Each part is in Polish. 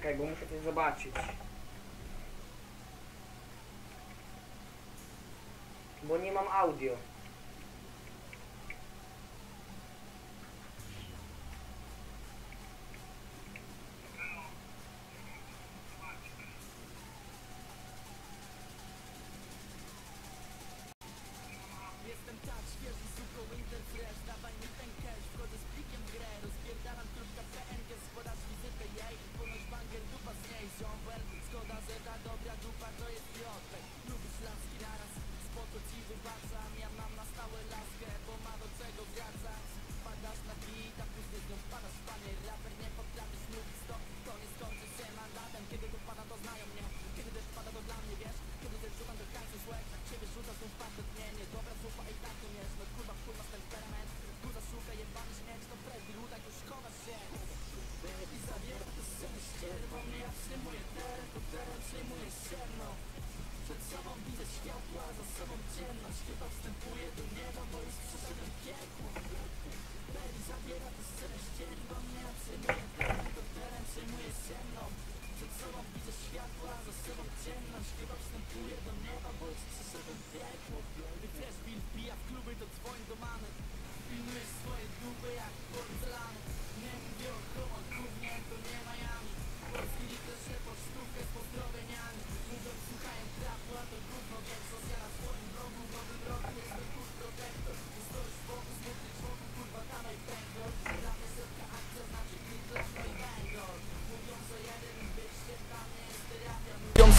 Czekaj, bo muszę coś zobaczyć. Bo nie mam audio.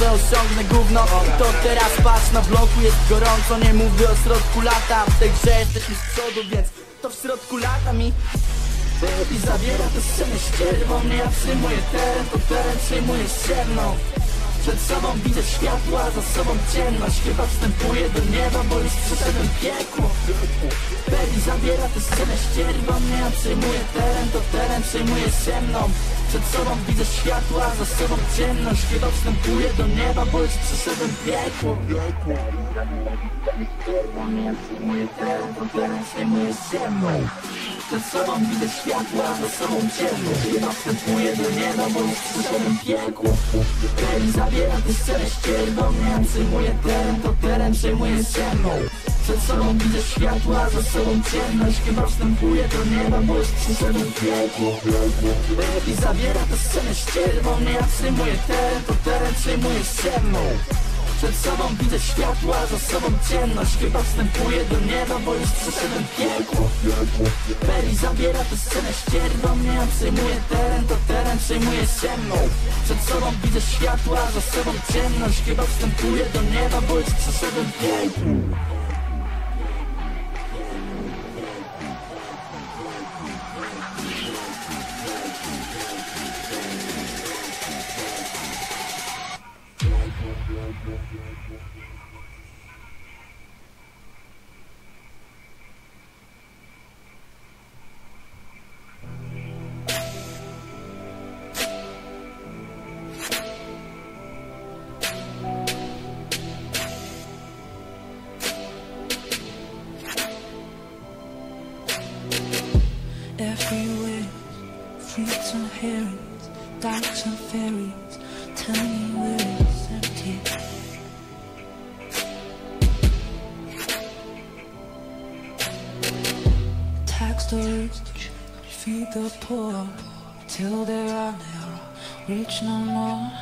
Że osiągnę gówno To teraz patrz na bloku jest gorąco Nie mówię o środku lata W tej grze jesteśmy z przodu, więc to w środku lata mi. I zabiera tę scenę ścierwą Nie ja przyjmuję teren, to teren przyjmuje mną przed sobą widzę światła, za sobą ciemność Chyba wstępuję do nieba, bo już przeszedłem piekło. Baby zabiera tę scenę ścierwą Nie ja przyjmuję teren, to teren przyjmuje się mną. Przed sobą widzę światła, za sobą ciemność Chyba wstępuję do nieba, bo już przeszedłem piekło. Nie ja przyjmuję teren, to teren przyjmuje się mną przed sobą widzę światła, za sobą ciemność Chyba wstępuję do nieba, bo już przeszedłem piekło. Baby zabiera tę scenę ścierwą Nie przyjmuję teren, to teren przejmuje się mną. Przed sobą widzę światła, za sobą ciemność. Chyba wstępuję do nieba, bo już przeszedłem piekło. Baby zabiera tę scenę ścierwą Nie przyjmuję teren, to teren przejmuje się mną przed sobą widzę światła, za sobą ciemność Chyba wstępuję do nieba, bo już przeszedłem piekło. Perry zabiera tę scenę ścierwą Nie ja przejmuję teren, to teren przejmuje się mną. Przed sobą widzę światła, za sobą ciemność Chyba wstępuję do nieba, bo już przeszedłem piekło poor, till there are no reach no more.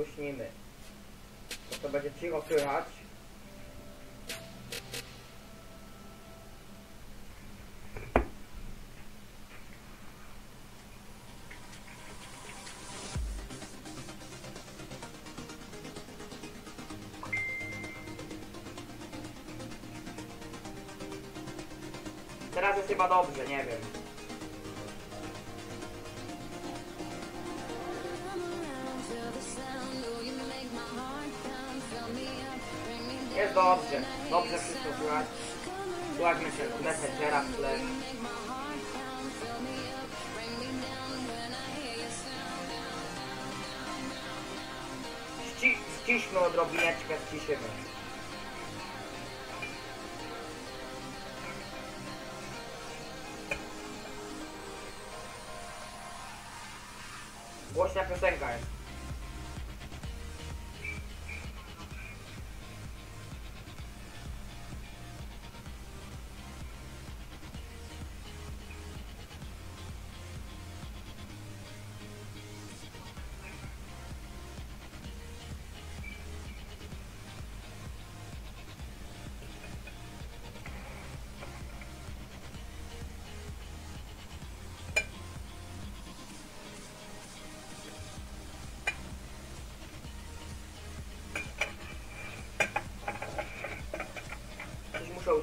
Podgłośnimy. To, to będzie cicho słychać. Teraz jest chyba dobrze, nie wiem. Dobrze. Dobrze wszystko słychać. Słychać messe- messengera w tle. Ści ściśmy odrobineczkę, ściszymy. Głośna piosenka jest.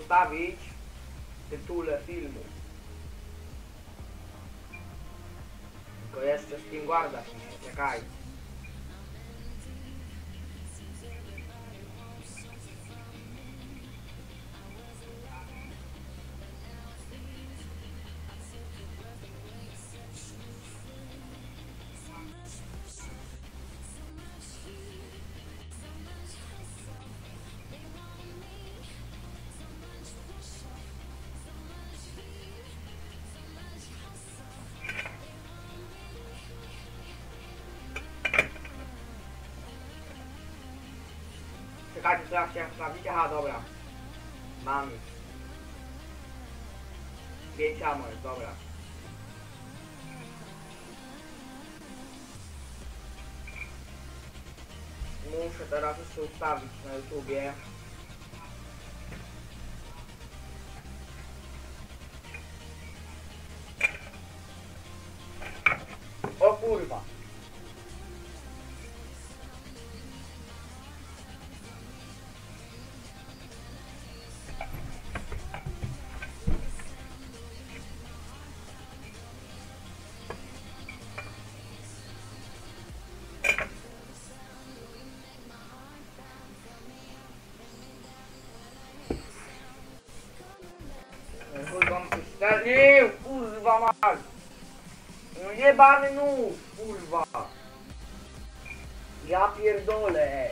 Ustawić w tytule filmu. Tylko jeszcze Stingwarda pisze, czekaj. Ja chciałem sprawdzić? Aha, dobra. Mam już. Pięć ammo jest, dobra. Muszę teraz jeszcze ustawić na YouTubie. O. Kurwa, jebany nóż, kurwa. Ja pierdolę.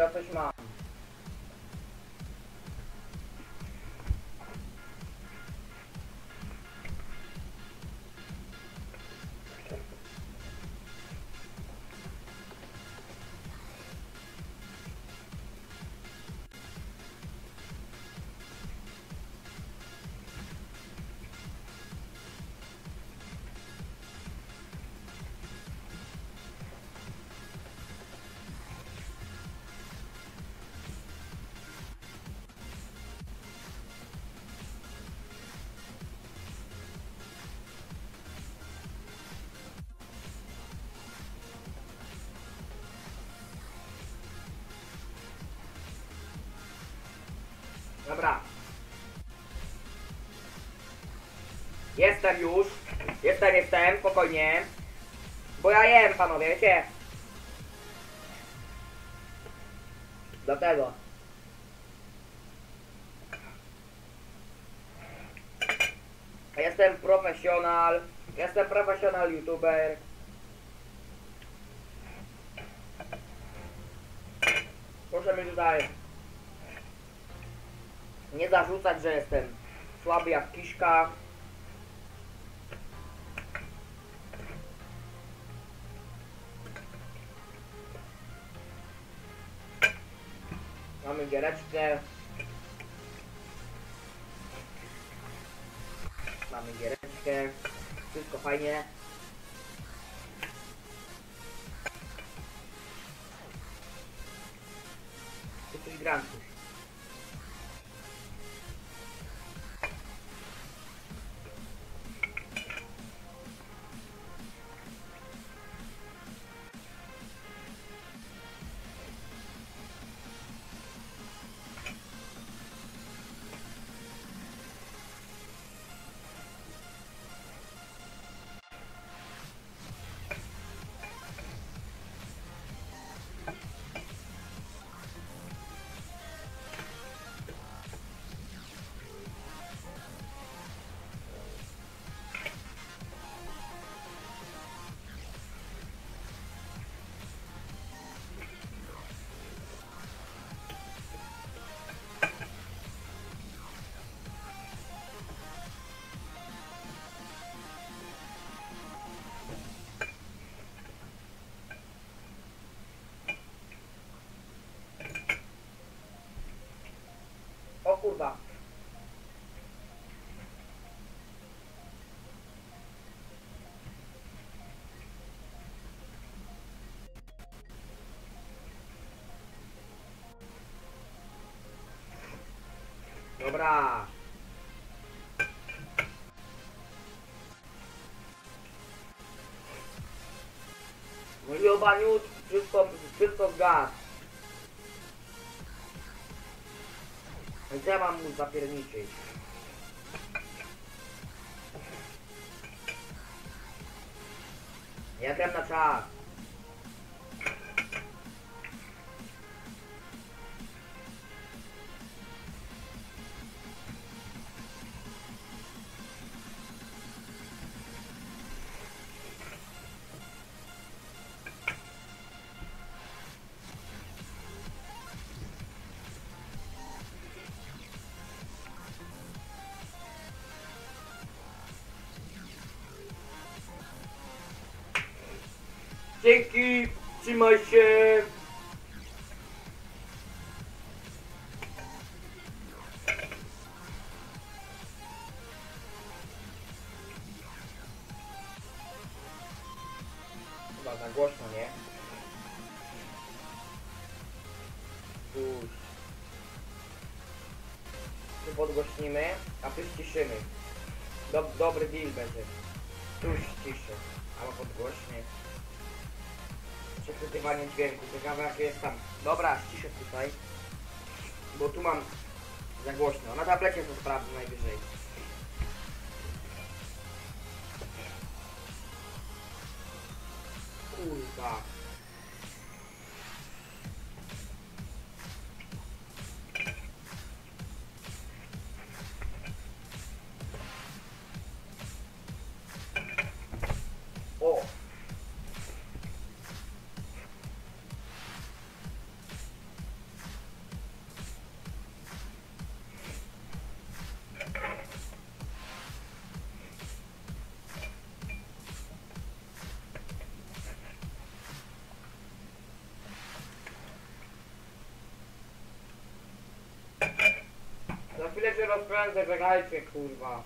Czy ja coś mam? Dobra. Jestem już. Jestem, jestem, spokojnie. Bo ja jem, panowie, wiecie? Dlatego. Jestem profesjonal. Jestem profesjonal youtuber. Proszę mi tutaj zarzucać, że jestem słaby jak kiszka. Mamy giereczkę. Mamy giereczkę. Wszystko fajnie. Ty coś Dobra. Mój obaniut, wszystko, wszystko zgasł. No i co ja mam mu zapierniczyć? Ja na czas. Dzięki, trzymaj się. Chyba za głośno, nie? Puść. Tu podgłośnimy, a tu ściszymy. Dob dobry deal będzie. Przechwytywanie dźwięku. Ciekawe jakie jest tam. Dobra, ściszę tutaj. Bo tu mam za głośno. Na tablecie to sprawdzę najwyżej. Kurwa. Za chwilę się rozprędzę, czekajcie, kurwa.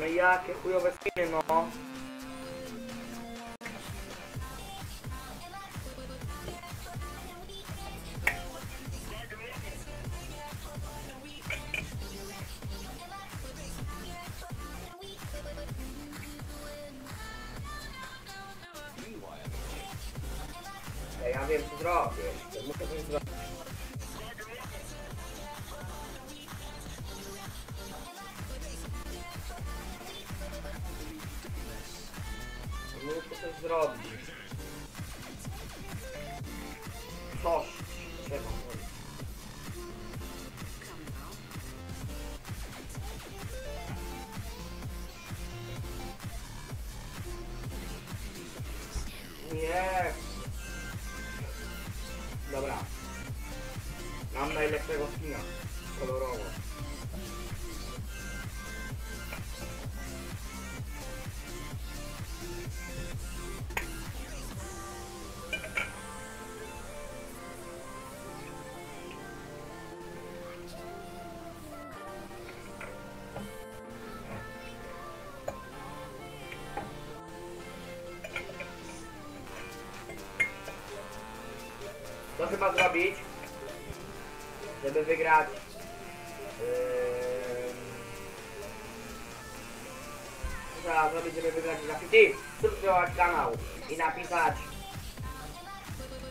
No jakie chujowe skiny, no. Muszę wygrać graffiti? Subskrybować kanał i napisać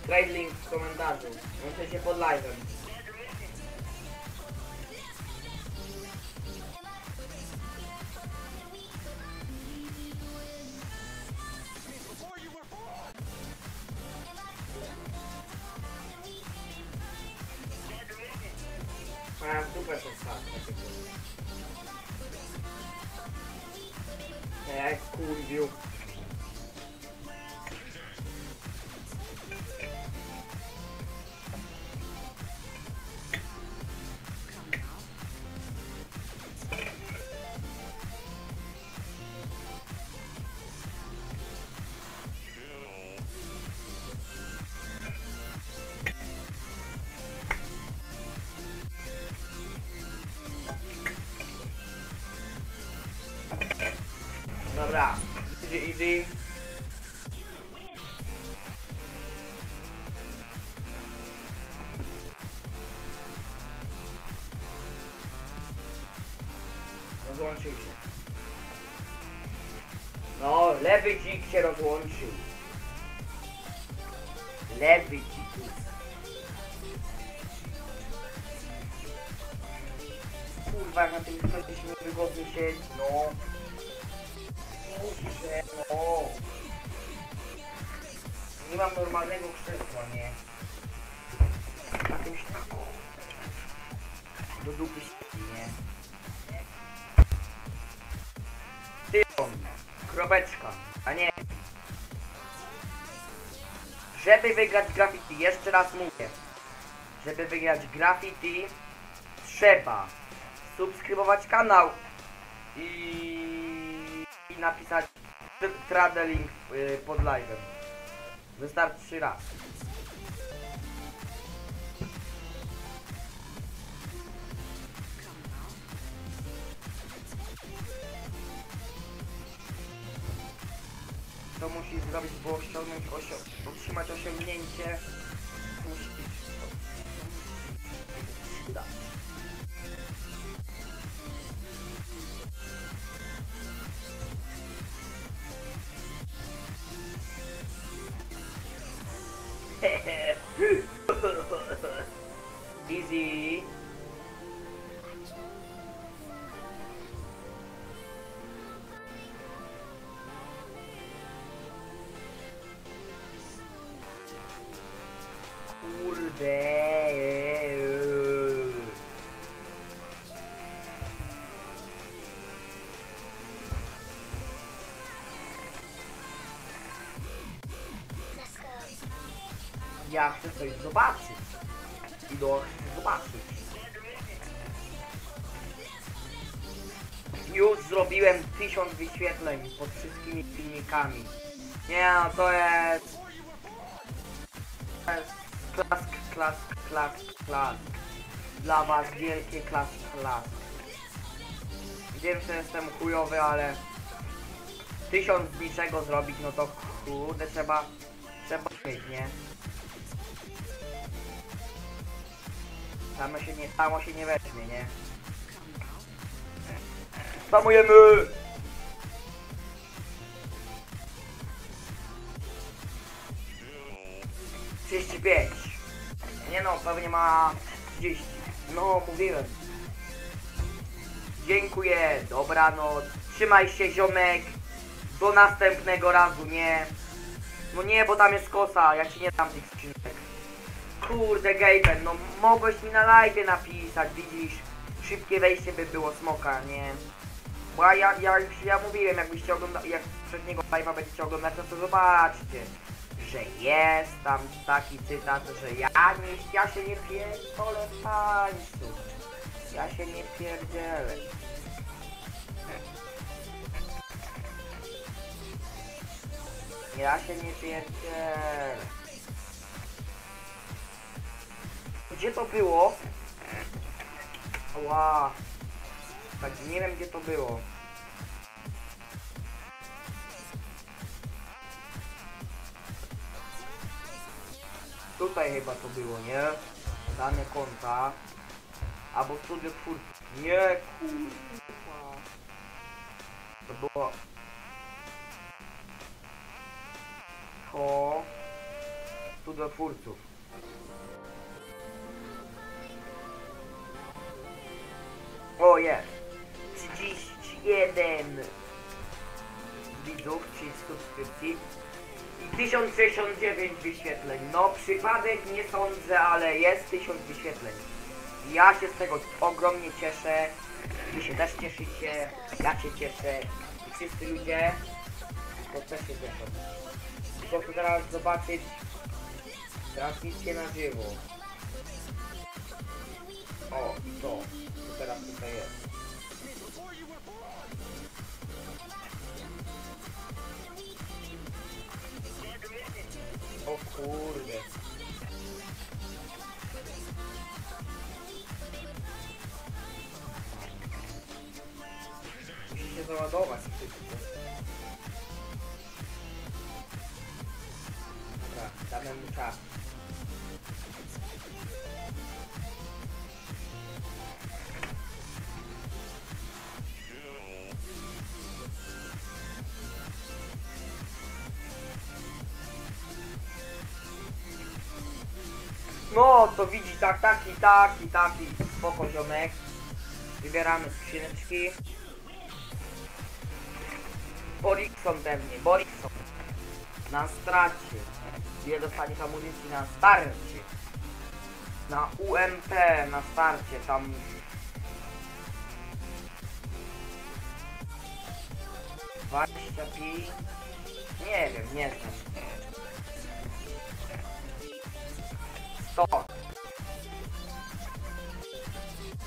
trade link w komentarzu. Łączę się pod live'em. Ej, lewy dzik się rozłączył. Lewy dzik. Kurwa, na tym ktoś mi wygodnie siedzi, no. Kurczę, no. Nie mam normalnego krzesła, nie. Na tym sztaku. Do dupy siedzi, nie. Tyłą. Kropeczka. A nie. Żeby wygrać graffiti, jeszcze raz mówię. Żeby wygrać graffiti, trzeba subskrybować kanał i, i napisać tr- tradeling y, pod live'em. Wystarczy raz. To musi zrobić, bo osiągnąć, osio otrzymać osiągnięcie. Musi być. Easy. takimi filmikami. Nie no, to jest... To jest klask, klask, klask, klask. Dla was wielkie klask, klask. Wiem, że jestem chujowy, ale... Tysiąc niczego zrobić, no to kurde, trzeba... Trzeba mieć, nie? Samo się nie, samo się nie weźmie, nie? Samujemy! 35. Nie no, pewnie ma 30. No, mówiłem. Dziękuję, dobranoc. Trzymaj się, ziomek. Do następnego razu, nie? No nie, bo tam jest kosa, ja ci nie dam tych skrzynek. Kurde, Gaben, no mogłeś mi na live napisać, widzisz? Szybkie wejście by było smoka, nie? Bo ja, ja, ja mówiłem, jakbyście oglądali, jak przedniego live'a będziecie oglądać, no to zobaczcie że jest tam taki cytat, że ja nie, ja się nie pierdolę państwu. Ja się nie pierdzielę. Ja się nie pierdzielę. Gdzie to było? Ła. Tak nie wiem gdzie to było. Tutaj chyba to było, nie? Dane konta. Albo studio twórców. Nie, kurwa. To było... To... Studio twórców. O, jest. 31 widzów, czyli subskrypcji. I 1069 wyświetleń. No przypadek nie sądzę, ale jest 1000 wyświetleń. Ja się z tego ogromnie cieszę. Wy się też cieszycie. Ja się cieszę. I wszyscy ludzie to też się cieszą. Proszę teraz zobaczyć transmisję na żywo. O, i to. Co teraz tutaj jest. Kurde. Musi się załadować szybko. Dobra, damy mu czas. No, to widzi tak, taki, taki, taki, spoko ziomek. Wybieramy skrzyneczki. Borikson pewnie, Borikson. Na stracie. Ile dostaniesz amunicji na starcie? Na UMP, na starcie, tam... Dwadzieścia pięć? Nie wiem, nie znam. 100.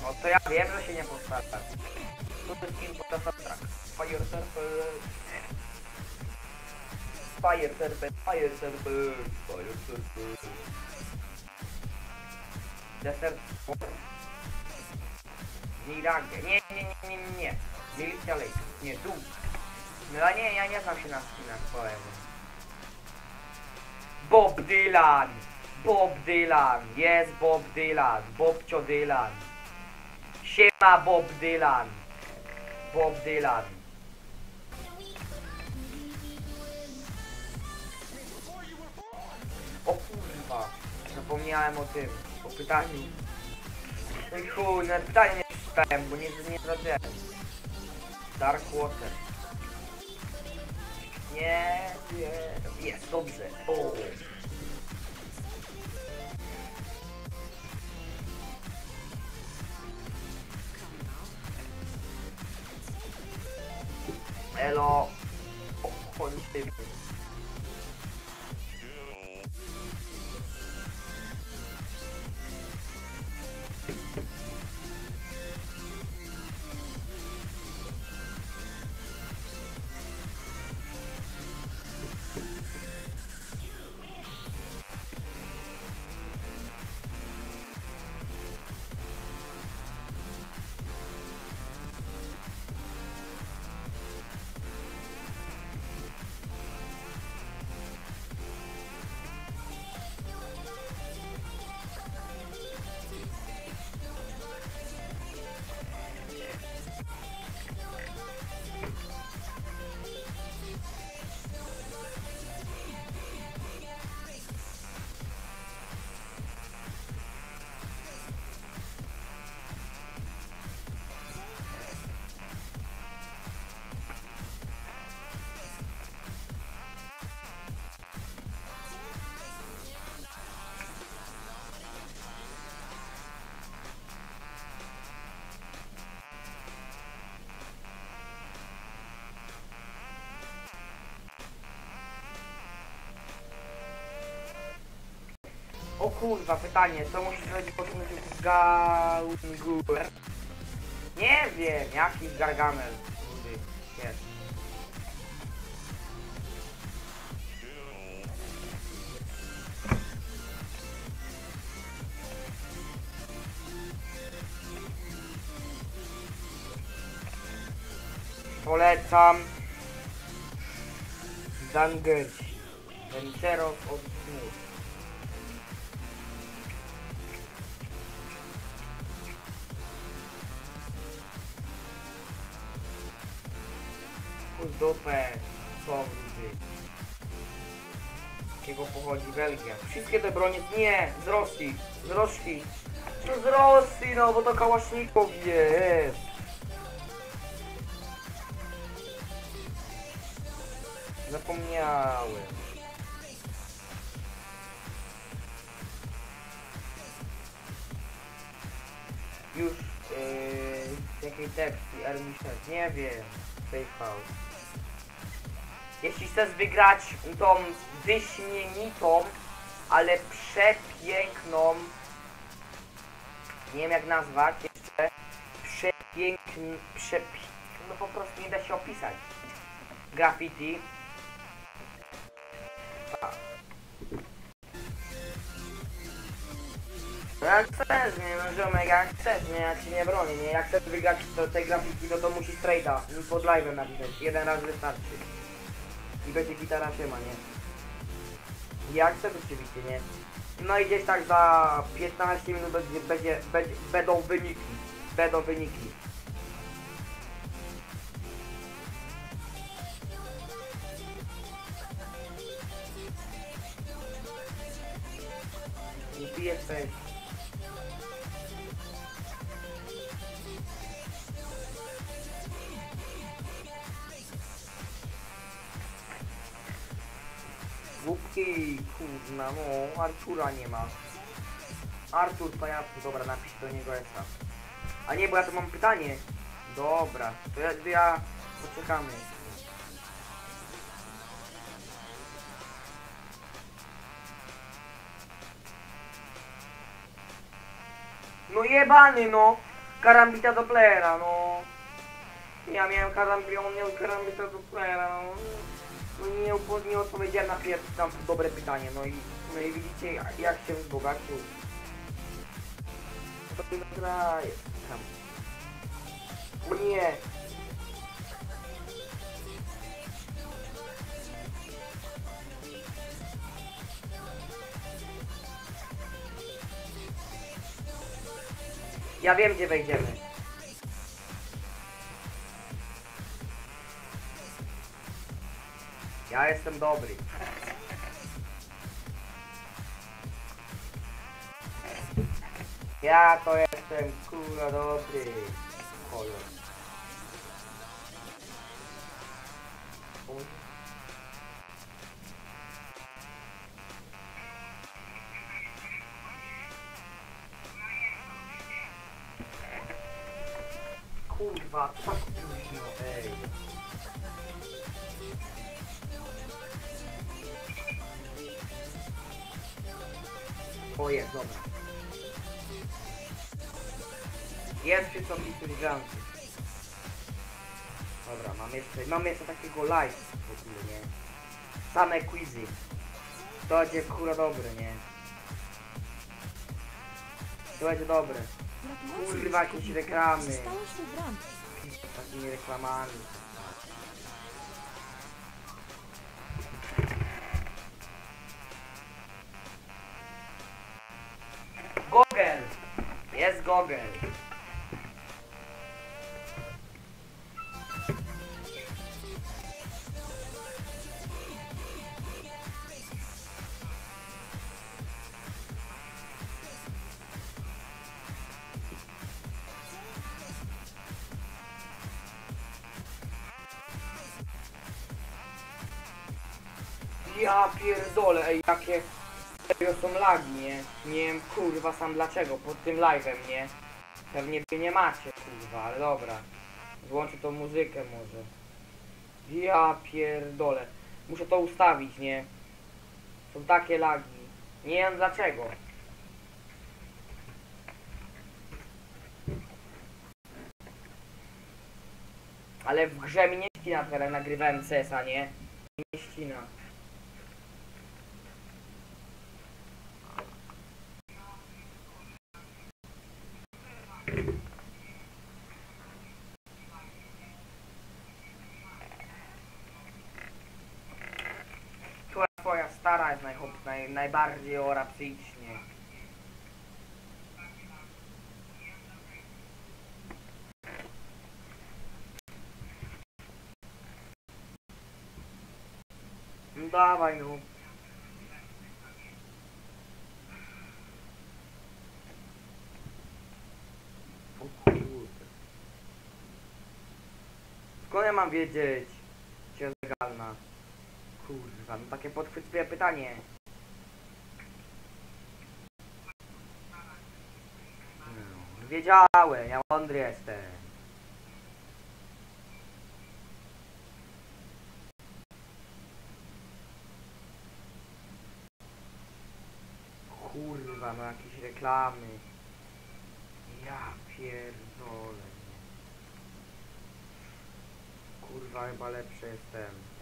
No to ja wiem, że się nie powtarza. Super King Potato Track. Fire Serpent. Fire Serpent, Fire Serpent, Fire Serpent. Desert Mirage. Nie, nie, nie, nie, nie. Milicja Lake. Nie, tu. No a nie, ja nie znam się na skinach, powiem. Bob Dylan. Bob Dylan, jest Bob Dylan, Bobcio Dylan. Siema Bob Dylan. Bob Dylan. O kurwa, zapomniałem o tym, o pytaniu. Chuj, na pytanie nie bo nie, nie zrobiłem. Dark Water. Nie, nie, jest, dobrze. แอร์ O kurwa, pytanie, co musi zrobić początek z Gaungur? Nie wiem, jakiś Gargamel. Polecam Dangers Venceros od Smooth Belgia. Wszystkie te bronie, nie, z Rosji, z Rosji. No z Rosji, no bo to Kałasznikow jest. Zapomniałem. Już yy, jakiej tekstu R6, nie wiem. Safe house. Jeśli chcesz wygrać tą wyśmienitą, ale przepiękną, nie wiem jak nazwać jeszcze, przepiękny, przepi... no po prostu nie da się opisać. Graffiti. Tak. Jak chcesz, nie no ziomek, jak chcesz, nie, jak się nie bronię, nie, jak chcesz wygrać to, te grafiki, no to musisz trade'a pod live'em napisać, jeden raz wystarczy. I będzie gitara siema, nie? Jak chcesz oczywiście, nie? No i gdzieś tak za 15 minut będzie, będzie, będzie, będą wyniki, będą wyniki. Jesteś. Głupki, kurna, no, Artura nie ma. Artur pajacu, dobra, napisz do niego esa. A nie, bo ja tu mam pytanie. Dobra, to ja, to ja poczekamy. No jebany no! Karambita do playera, no. Ja miałem karambita, on miał karambita do playera, no. Nie, nie odpowiedziałem na pierwsze tam dobre pytanie, no i, no i widzicie jak, się wzbogacił. To ty graje. Tam. O nie! Ja wiem gdzie wejdziemy. Ja jestem dobry. Ja to jestem kurwa dobry. Kolor. Kurwa, O jest, dobra. Jest wszystko licencjanty. Dobra, mam jeszcze, mam jeszcze takiego live w ogóle, nie? Same quizy. To będzie kurwa dobre, nie? To będzie dobre. Kurwa, jakieś reklamy. Takimi reklamami. Jest Gogel. Ja pierdolę, jakie Serio są lagi, nie? Nie wiem kurwa sam dlaczego, pod tym live'em, nie? Pewnie by nie macie kurwa, ale dobra. Włączę tą muzykę może. Ja pierdolę. Muszę to ustawić, nie? Są takie lagi. Nie wiem dlaczego. Ale w grze mi nie ścina, teraz nagrywałem CS-a, nie? Nie ścina. Naj, najbardziej ora psychicznie. No dawaj no. Skąd ja mam wiedzieć? Jest legalna? Kurwa, no takie podchwytliwe pytanie. No, wiedziałem, ja mądry jestem. Kurwa, no jakieś reklamy. Ja pierdolę. Kurwa, chyba lepszy jestem.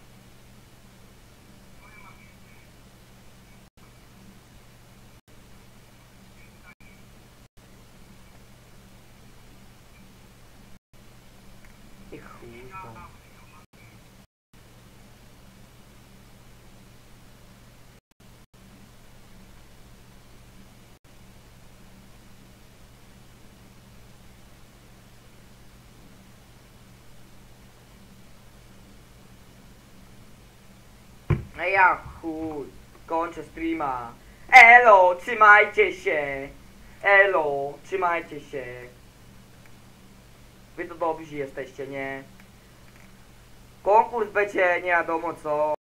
Ja chuj, kończę streama. Elo, trzymajcie się. Elo, trzymajcie się. Wy to dobrzy jesteście, nie? Konkurs będzie nie wiadomo co.